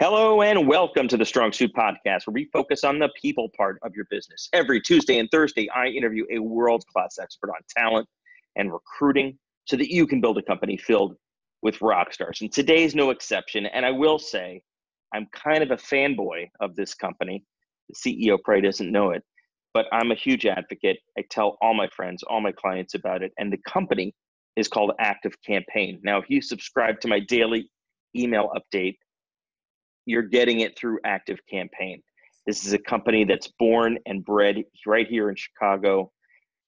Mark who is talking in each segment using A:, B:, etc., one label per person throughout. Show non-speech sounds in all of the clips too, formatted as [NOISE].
A: Hello and welcome to the Strong Suit Podcast, where we focus on the people part of your business. Every Tuesday and Thursday, I interview a world class expert on talent and recruiting so that you can build a company filled with rock stars. And today's no exception. And I will say, I'm kind of a fanboy of this company. The CEO probably doesn't know it, but I'm a huge advocate. I tell all my friends, all my clients about it. And the company is called Active Campaign. Now, if you subscribe to my daily email update, you're getting it through Active Campaign. This is a company that's born and bred right here in Chicago,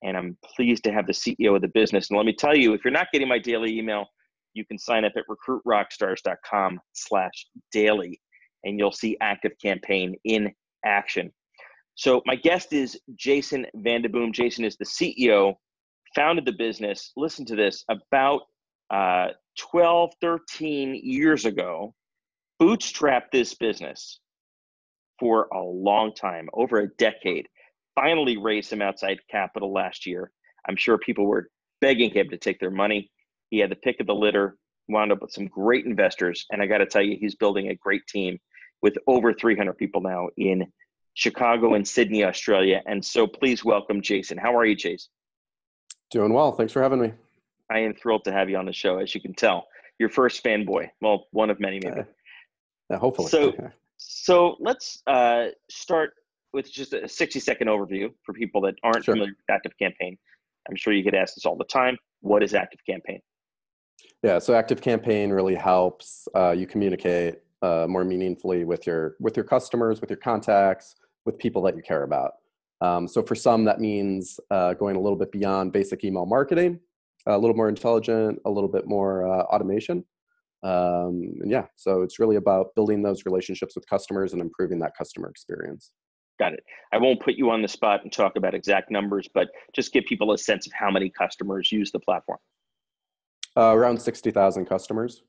A: and I'm pleased to have the CEO of the business. And let me tell you, if you're not getting my daily email, you can sign up at recruitrockstars.com slash daily, and you'll see Active Campaign in action. So my guest is Jason VandeBoom. Jason is the CEO, founded the business, listen to this, about uh, 12, 13 years ago bootstrapped this business for a long time, over a decade. Finally raised some outside capital last year. I'm sure people were begging him to take their money. He had the pick of the litter, wound up with some great investors. And I got to tell you, he's building a great team with over 300 people now in Chicago and Sydney, Australia. And so please welcome Jason. How are you, Jason?
B: Doing well. Thanks for having me.
A: I am thrilled to have you on the show, as you can tell. Your first fanboy. Well, one of many, maybe. Uh,
B: Yeah, hopefully.
A: So, so let's uh, start with just a 60 second overview for people that aren't sure. familiar with Active Campaign. I'm sure you get asked this all the time. What is Active Campaign?
B: Yeah, so Active Campaign really helps uh, you communicate uh, more meaningfully with your with your customers, with your contacts, with people that you care about. Um, so for some, that means uh, going a little bit beyond basic email marketing, a little more intelligent, a little bit more uh, automation um, and yeah so it's really about building those relationships with customers and improving that customer experience.
A: Got it. I won't put you on the spot and talk about exact numbers but just give people a sense of how many customers use the platform.
B: Uh, around 60000 customers.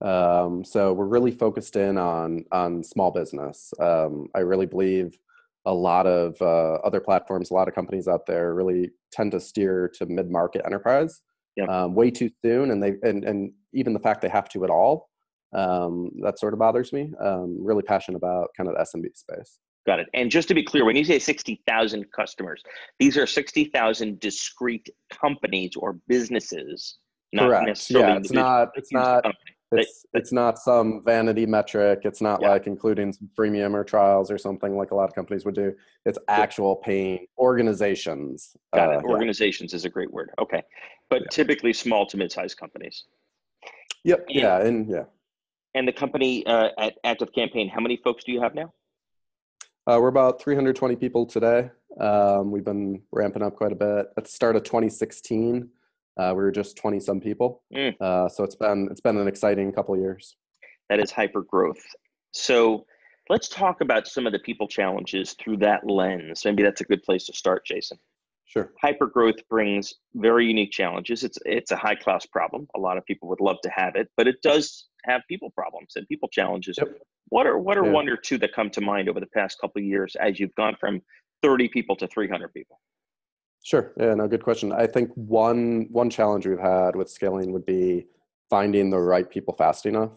B: Um, so we're really focused in on on small business. Um, i really believe a lot of uh, other platforms a lot of companies out there really tend to steer to mid-market enterprise yep. um, way too soon, and they and and even the fact they have to at all, um, that sort of bothers me. Um, really passionate about kind of the SMB space.
A: Got it. And just to be clear, when you say 60,000 customers, these are 60,000 discrete companies or businesses,
B: not Correct. necessarily yeah, it's not, it's not, it's, it's not some vanity metric. It's not yeah. like including some freemium or trials or something like a lot of companies would do. It's actual paying organizations.
A: Got it. Uh, organizations yeah. is a great word. Okay but yeah. typically small to mid-sized companies.
B: Yep. And, yeah, and yeah.
A: And the company uh, at Active Campaign, how many folks do you have now?
B: Uh, we're about 320 people today. Um, we've been ramping up quite a bit. At the start of 2016, uh, we were just 20 some people. Mm. Uh, so it's been it's been an exciting couple of years.
A: That is hyper growth. So let's talk about some of the people challenges through that lens. Maybe that's a good place to start, Jason.
B: Sure.
A: Hyper growth brings very unique challenges. It's it's a high class problem. A lot of people would love to have it, but it does have people problems and people challenges. Yep. What are what are yeah. one or two that come to mind over the past couple of years as you've gone from 30 people to 300 people?
B: Sure. Yeah, no, good question. I think one one challenge we've had with scaling would be finding the right people fast enough.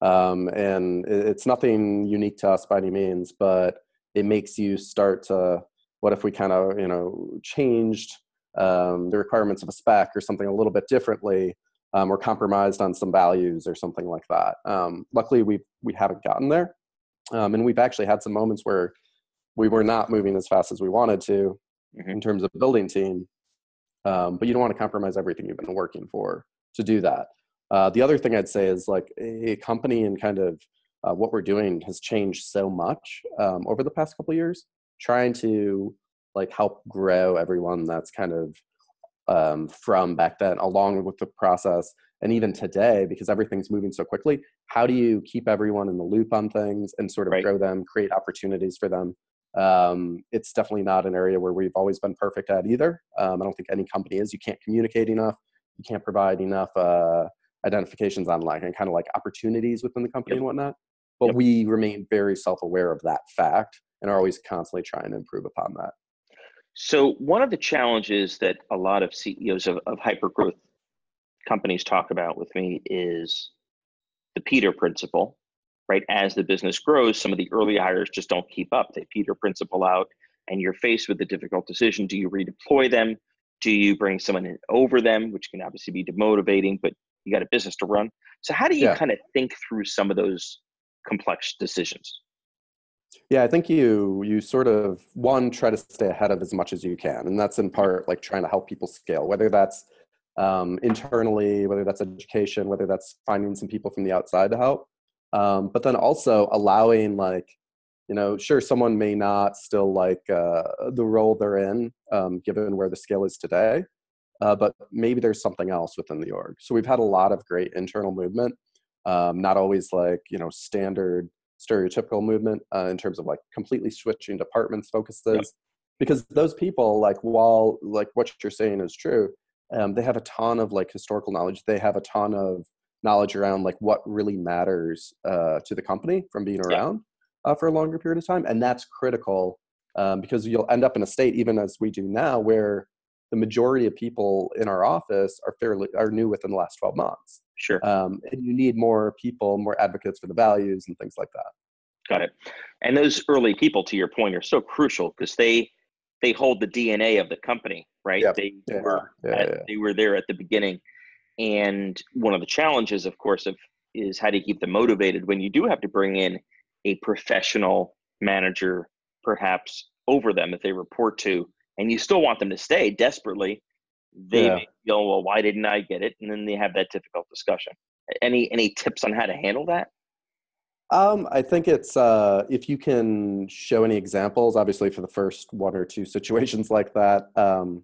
B: Um, and it's nothing unique to us by any means, but it makes you start to what if we kind of you know changed um, the requirements of a spec or something a little bit differently um, or compromised on some values or something like that um, luckily we we haven't gotten there um, and we've actually had some moments where we were not moving as fast as we wanted to mm-hmm. in terms of building team um, but you don't want to compromise everything you've been working for to do that uh, the other thing i'd say is like a company and kind of uh, what we're doing has changed so much um, over the past couple years trying to like help grow everyone that's kind of um, from back then along with the process and even today because everything's moving so quickly how do you keep everyone in the loop on things and sort of right. grow them create opportunities for them um, it's definitely not an area where we've always been perfect at either um, i don't think any company is you can't communicate enough you can't provide enough uh, identifications online and kind of like opportunities within the company yep. and whatnot but yep. we remain very self-aware of that fact and are always constantly trying to improve upon that.
A: So, one of the challenges that a lot of CEOs of, of hyper growth companies talk about with me is the Peter principle, right? As the business grows, some of the early hires just don't keep up. They peter principle out, and you're faced with the difficult decision: do you redeploy them? Do you bring someone in over them, which can obviously be demotivating, but you got a business to run. So how do you yeah. kind of think through some of those complex decisions?
B: Yeah, I think you you sort of one try to stay ahead of as much as you can, and that's in part like trying to help people scale, whether that's um, internally, whether that's education, whether that's finding some people from the outside to help, um, but then also allowing like you know sure someone may not still like uh, the role they're in um, given where the scale is today uh, but maybe there's something else within the org. So we've had a lot of great internal movement, um, not always like you know standard stereotypical movement uh, in terms of like completely switching departments focuses, yep. because those people like while like what you're saying is true, um, they have a ton of like historical knowledge. They have a ton of knowledge around like what really matters uh, to the company from being around uh, for a longer period of time, and that's critical um, because you'll end up in a state even as we do now where the majority of people in our office are fairly are new within the last 12 months
A: sure
B: um, and you need more people more advocates for the values and things like that
A: got it and those early people to your point are so crucial because they they hold the dna of the company right
B: yep.
A: they
B: yeah.
A: were
B: yeah,
A: at,
B: yeah.
A: they were there at the beginning and one of the challenges of course of is how do you keep them motivated when you do have to bring in a professional manager perhaps over them that they report to and you still want them to stay desperately, they yeah. go, well, why didn't I get it? And then they have that difficult discussion. Any any tips on how to handle that?
B: Um, I think it's uh, if you can show any examples. Obviously, for the first one or two situations like that, um,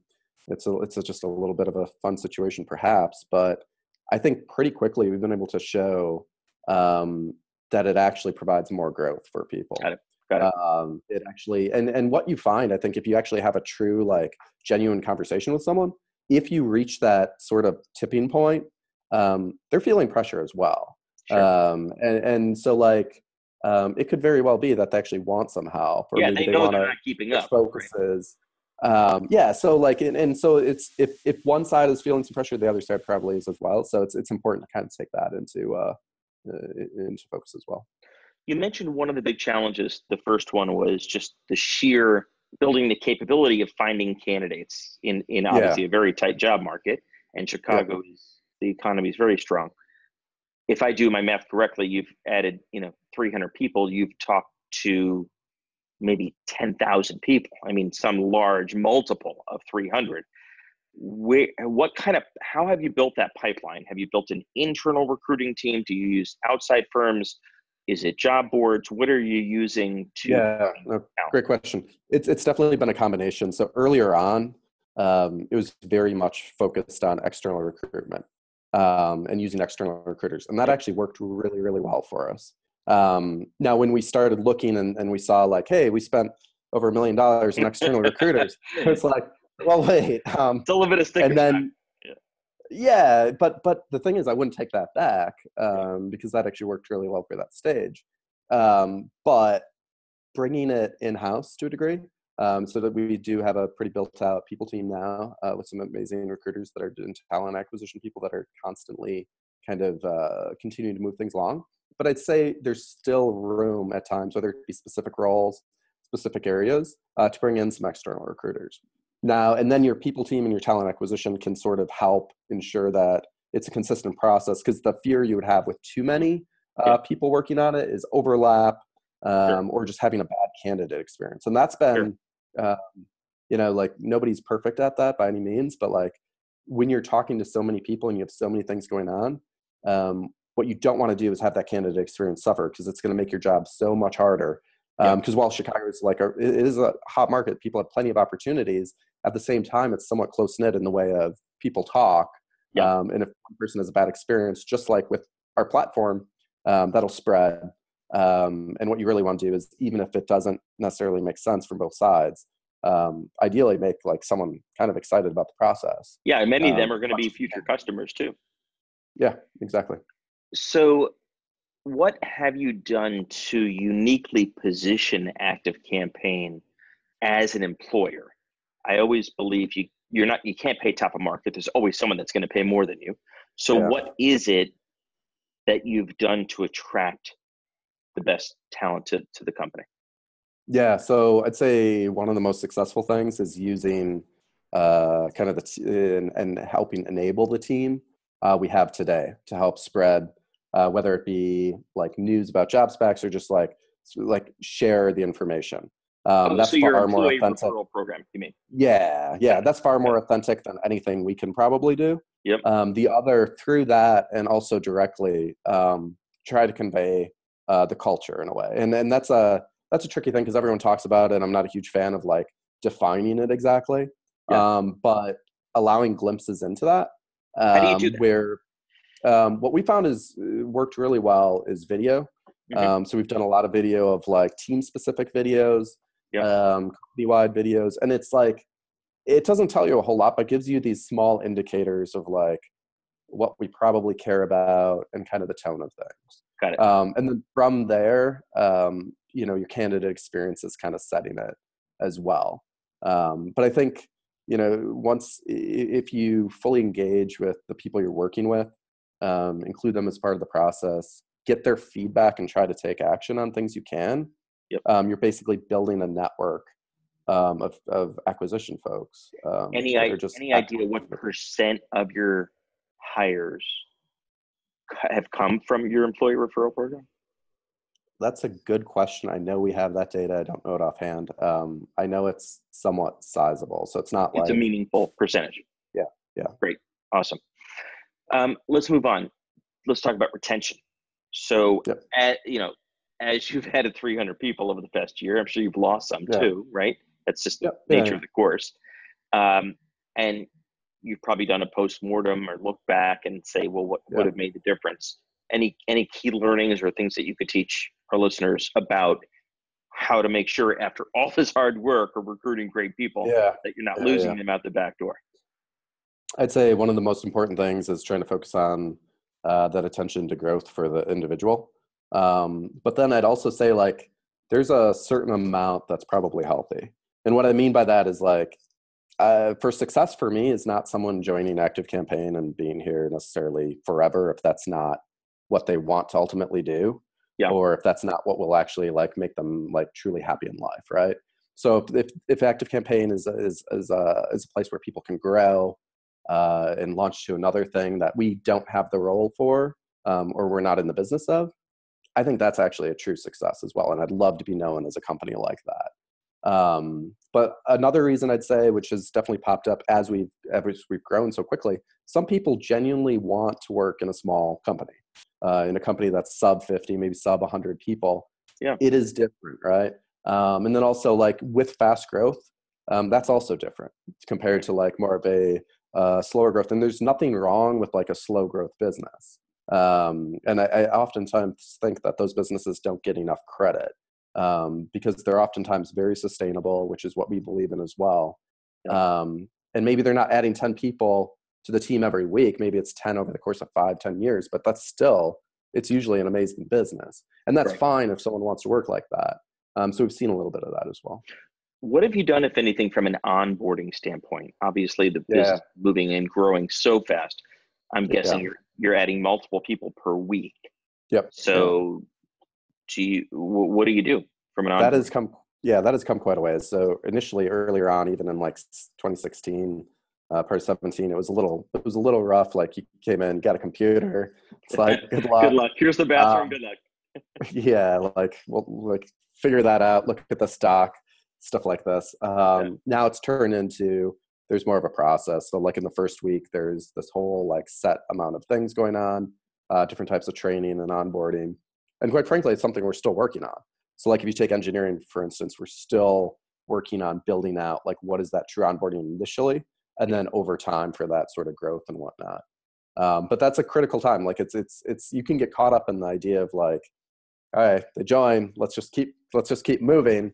B: it's a, it's a, just a little bit of a fun situation, perhaps. But I think pretty quickly we've been able to show um, that it actually provides more growth for people.
A: Got it. Got
B: it. Um, it actually and and what you find, I think, if you actually have a true like genuine conversation with someone, if you reach that sort of tipping point, um, they're feeling pressure as well. Sure. Um, and and so like um, it could very well be that they actually want some help,
A: or yeah, maybe they, they want to
B: keeping up. Focuses. Um, yeah, so like, and, and so it's if if one side is feeling some pressure, the other side probably is as well. So it's it's important to kind of take that into uh, uh into focus as well
A: you mentioned one of the big challenges. The first one was just the sheer building the capability of finding candidates in in obviously yeah. a very tight job market. And Chicago yeah. is the economy is very strong. If I do my math correctly, you've added you know 300 people. You've talked to maybe 10,000 people. I mean, some large multiple of 300. Where, what kind of, how have you built that pipeline? Have you built an internal recruiting team? Do you use outside firms? Is it job boards? What are you using to?
B: Yeah, no, great question. It's it's definitely been a combination. So earlier on, um, it was very much focused on external recruitment um, and using external recruiters, and that actually worked really really well for us. Um, now, when we started looking and, and we saw like, hey, we spent over a million dollars in external recruiters, [LAUGHS] it's like, well, wait. Um,
A: it's a little bit of sticker
B: and then yeah. But but the thing is i wouldn't take that back um, because that actually worked really well for that stage. Um, but bringing it in house to a degree um, so that we do have a pretty built out people team now uh, with some amazing recruiters that are doing talent acquisition people that are constantly kind of uh, continuing to move things along but i'd say there's still room at times whether it be specific roles specific areas uh, to bring in some external recruiters now and then your people team and your talent acquisition can sort of help ensure that it's a consistent process because the fear you would have with too many uh, people working on it is overlap um, sure. or just having a bad candidate experience and that's been sure. um, you know like nobody's perfect at that by any means but like when you're talking to so many people and you have so many things going on um, what you don't want to do is have that candidate experience suffer because it's going to make your job so much harder because um, while Chicago is like a, it is a hot market, people have plenty of opportunities. At the same time, it's somewhat close knit in the way of people talk. Yeah. Um, and if one person has a bad experience, just like with our platform, um, that'll spread. Um, and what you really want to do is, even if it doesn't necessarily make sense from both sides, um, ideally make like someone kind of excited about the process.
A: Yeah, and many of them um, are going to be future customers too.
B: Yeah, exactly.
A: So, what have you done to uniquely position Active Campaign as an employer? I always believe you you're not you can't pay top of market. There's always someone that's going to pay more than you. So yeah. what is it that you've done to attract the best talent to, to the company?
B: Yeah, so I'd say one of the most successful things is using uh, kind of the t- and, and, helping enable the team uh, we have today to help spread, uh, whether it be like news about job specs or just like like share the information.
A: Um, oh, that's so far more authentic. program, you mean?
B: Yeah, yeah, that's far more authentic than anything we can probably do.
A: Yep.
B: Um, the other through that and also directly um, try to convey uh, the culture in a way, and and that's a that's a tricky thing because everyone talks about it. and I'm not a huge fan of like defining it exactly, yeah. um, but allowing glimpses into that.
A: How do you do um,
B: that? Where um, what we found is uh, worked really well is video. Mm-hmm. Um, so we've done a lot of video of like team specific videos,
A: yep.
B: um, company wide videos, and it's like it doesn't tell you a whole lot, but gives you these small indicators of like what we probably care about and kind of the tone of things.
A: Got it.
B: Um, and then from there, um, you know, your candidate experience is kind of setting it as well. Um, but I think you know once if you fully engage with the people you're working with, um, include them as part of the process, get their feedback, and try to take action on things you can.
A: Yep.
B: Um, you're basically building a network um, of, of acquisition folks. Um,
A: any any idea what percent of your hires have come from your employee referral program?
B: That's a good question. I know we have that data. I don't know it offhand. Um, I know it's somewhat sizable, so it's not
A: it's
B: like
A: a meaningful percentage.
B: Yeah, yeah.
A: Great, awesome. Um, let's move on. Let's talk about retention. So, yep. at, you know, as you've added 300 people over the past year, I'm sure you've lost some yeah. too, right? That's just yep. the nature yeah. of the course. Um, and you've probably done a post mortem or look back and say, well, what would have made the difference? Any any key learnings or things that you could teach our listeners about how to make sure after all this hard work of recruiting great people
B: yeah.
A: that you're not losing them out the back door?
B: I'd say one of the most important things is trying to focus on uh, that attention to growth for the individual. Um, but then I'd also say like there's a certain amount that's probably healthy. And what I mean by that is like, uh, for success for me is not someone joining active campaign and being here necessarily forever if that's not what they want to ultimately do
A: yeah.
B: or if that's not what will actually like make them like truly happy in life right so if if, if active campaign is is is a, is a place where people can grow uh, and launch to another thing that we don't have the role for um, or we're not in the business of i think that's actually a true success as well and i'd love to be known as a company like that um, but another reason I'd say, which has definitely popped up as we've as we've grown so quickly, some people genuinely want to work in a small company, uh, in a company that's sub 50, maybe sub 100 people.
A: Yeah,
B: it is different, right? Um, and then also like with fast growth, um, that's also different compared to like more of a uh, slower growth. And there's nothing wrong with like a slow growth business. Um, and I, I oftentimes think that those businesses don't get enough credit um, because they're oftentimes very sustainable, which is what we believe in as well. Um, and maybe they're not adding 10 people to the team every week. Maybe it's 10 over the course of five, 10 years, but that's still, it's usually an amazing business. And that's right. fine if someone wants to work like that. Um, so we've seen a little bit of that as well.
A: What have you done, if anything, from an onboarding standpoint? Obviously, the business moving and growing so fast. I'm guessing yeah. you're you're adding multiple people per week.
B: Yep.
A: So do you what do you do from an
B: that has come yeah that has come quite a ways. So initially earlier on even in like 2016 uh, part 17 it was a little it was a little rough. Like you came in got a computer. It's like [LAUGHS] good luck.
A: good luck. Here's the bathroom. Um, good luck. [LAUGHS]
B: yeah like well like figure that out. Look at the stock stuff like this um, yeah. now it's turned into there's more of a process. So like in the first week there's this whole like set amount of things going on uh, different types of training and onboarding. And quite frankly it's something we're still working on. So like if you take engineering for instance we're still working on building out like what is that true onboarding initially and then over time for that sort of growth and whatnot. Um, but that's a critical time. Like it's it's it's you can get caught up in the idea of like all right they join let's just keep let's just keep moving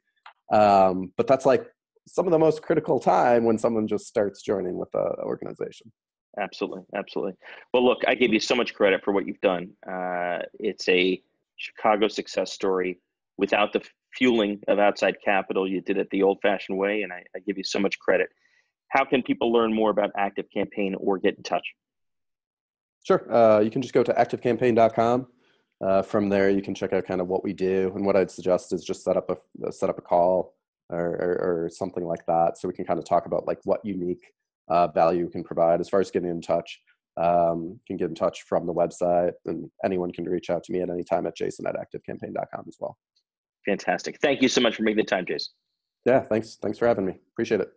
B: um, but that's like some of the most critical time when someone just starts joining with the organization
A: absolutely absolutely well look i give you so much credit for what you've done uh, it's a Chicago success story without the fueling of outside capital. You did it the old fashioned way, and I, I, give you so much credit. How can people learn more about Active Campaign or get in touch?
B: Sure. Uh, you can just go to activecampaign.com. uh, from there, you can check out kind of what we do. And what I'd suggest is just set up a set up a call or, or, or something like that, so we can kind of talk about like what unique uh, value can provide. As far as getting in touch, um, can get in touch from the website, and anyone can reach out to me at any time at jason at activecampaign.com as well.
A: Fantastic. Thank you so much for making the time, Jason.
B: Yeah, thanks. Thanks for having me. Appreciate it.